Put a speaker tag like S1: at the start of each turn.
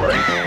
S1: Let's go.